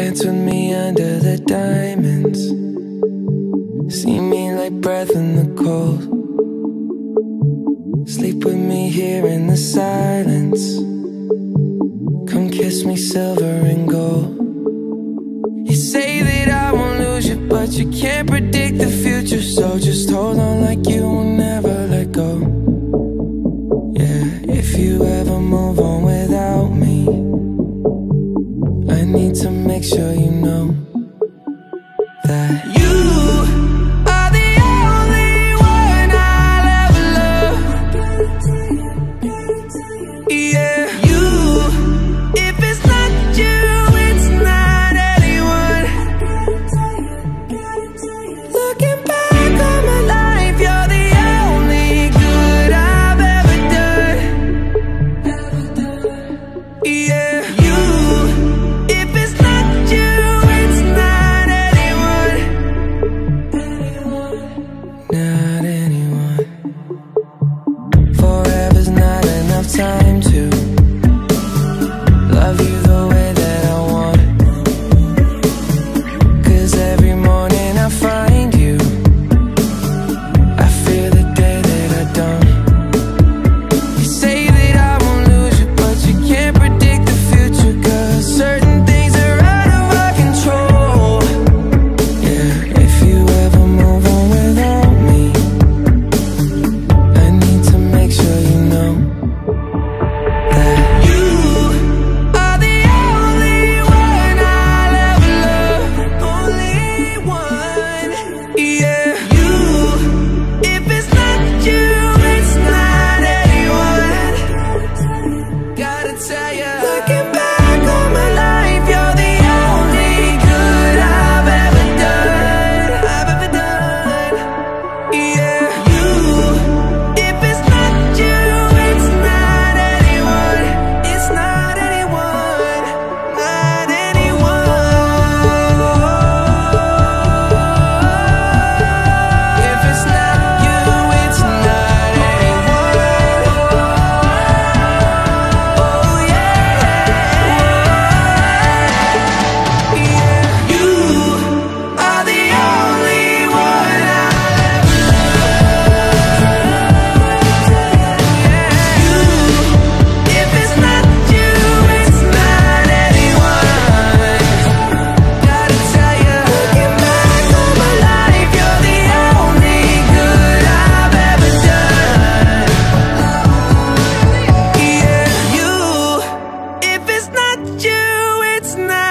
Dance with me under the diamonds. See me like breath in the cold. Sleep with me here in the silence. Come kiss me silver and gold. You say that I won't lose you But you can't predict the future So just hold on like you will never let go. Yeah, if you ever move on without me need to make sure you know you, it's not.